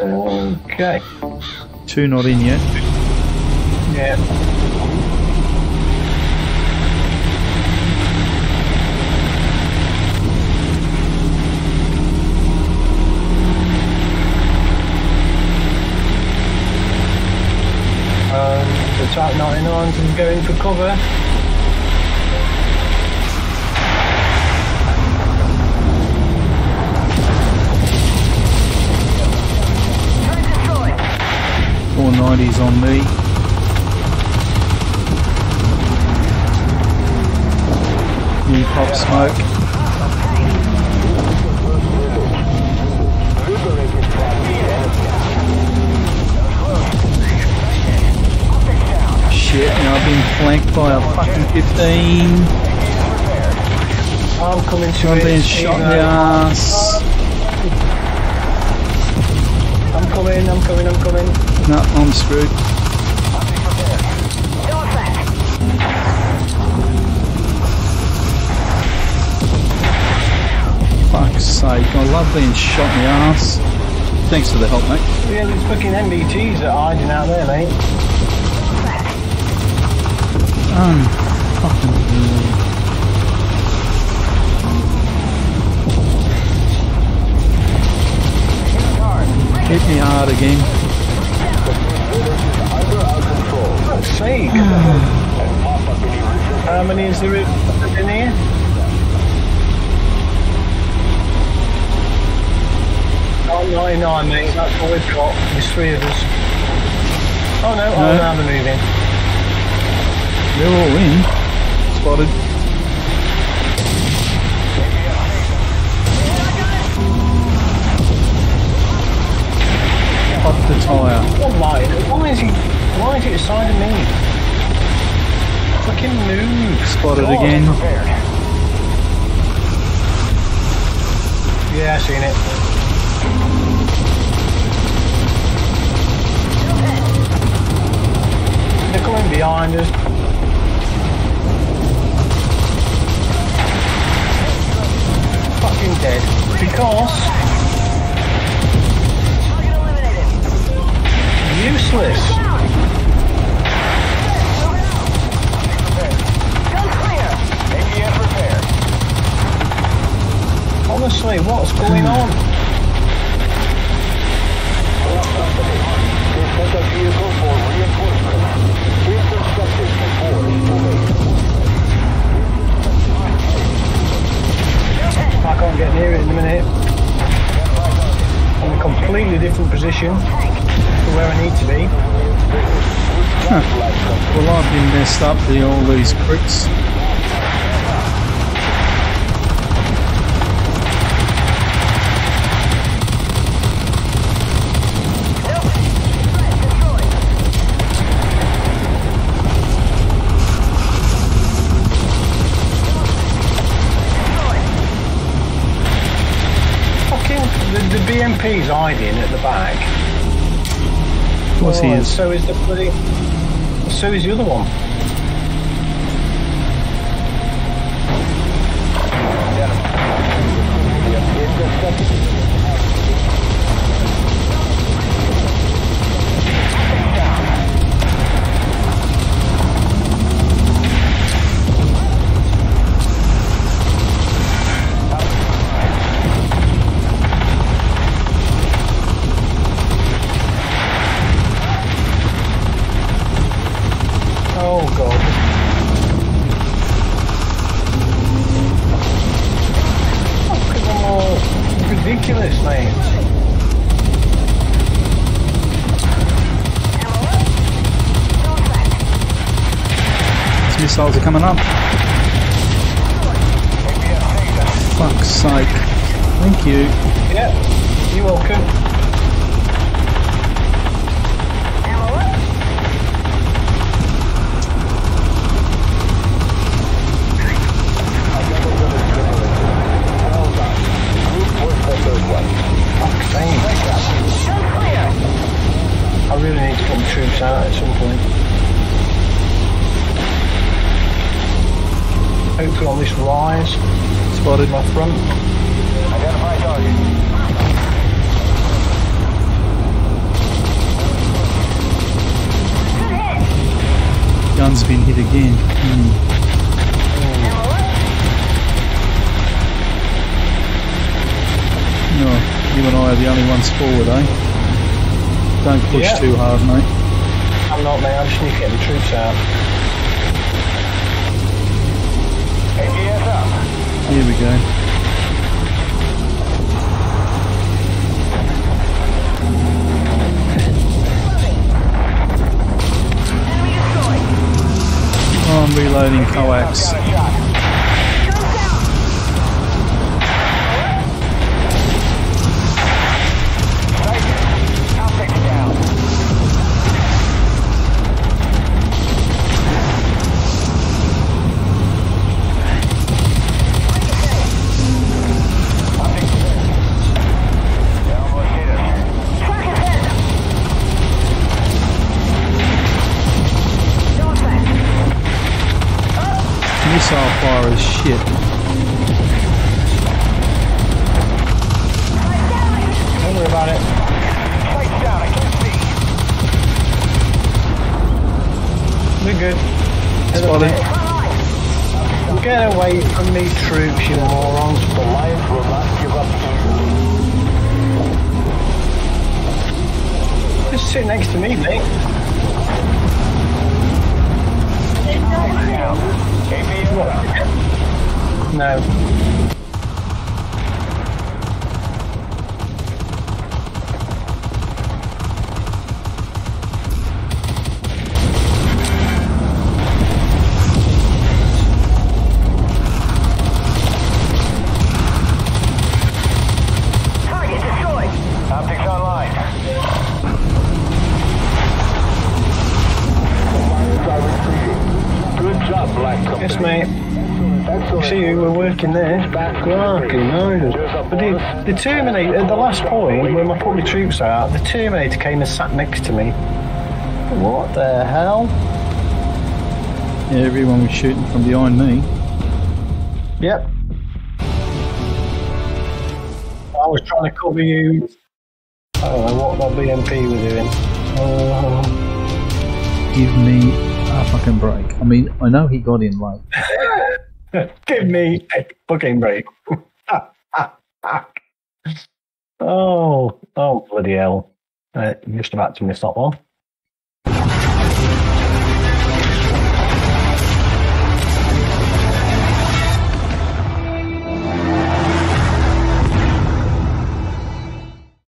Okay. Two not in yet. Yeah. Um, the Type 99s is going for cover. Four nineties on me. New pop smoke. Shit, now I've been flanked by a fucking 15. I'm coming to I'm being shot in the ass. I'm coming, I'm coming, I'm coming. No, I'm screwed. Fuck's sake, I love being shot in the ass. Thanks for the help, mate. Yeah, there's fucking MBTs that are hiding out there, mate. Um, fucking. Hit me hard again. Sake. How many is there in here? Oh, 99, mate. That's all we've got. There's three of us. Oh, no. Oh, No. now they're moving. They're all in. Spotted. Pop the tyre. What line? Why is he... Why is he beside of me? Fucking move. Spotted God. again. Yeah, I seen it. They're coming behind us. Fucking dead. Because useless. Honestly, what's going on? I can't get near it in a minute. I'm in a completely different position to where I need to be. Well, I've been messed up by all these crits. BMP's hiding at the back. Of course he Oh, and is. So is the bloody. So is the other one. These missiles are coming up. Fuck's sake. Thank you. Yeah, you're welcome. on this rise. Spotted my front. Identify target. Gun's been hit again. Mm. No, you and I are the only ones forward, eh? Don't push yeah. too hard, mate. I'm not, mate. I'm just getting the troops out. Here we go. Oh, I'm reloading coax. Fire is shit. Don't worry about it. Sights down. I can't see. We're good. Spotted. Get away from me, troops, you morons. The Lions will not give up. Just sit next to me, mate. No. Who we're working there. Fucking hell. But the, the Terminator, at the last point, when I put my troops out, the Terminator came and sat next to me. What the hell? Yeah, everyone was shooting from behind me. Yep. I was trying to cover you. I don't know what that BMP were doing. Uh, Give me a fucking break. I mean, I know he got in late. give me a fucking break. oh, oh, bloody hell. Uh, just about to miss that one.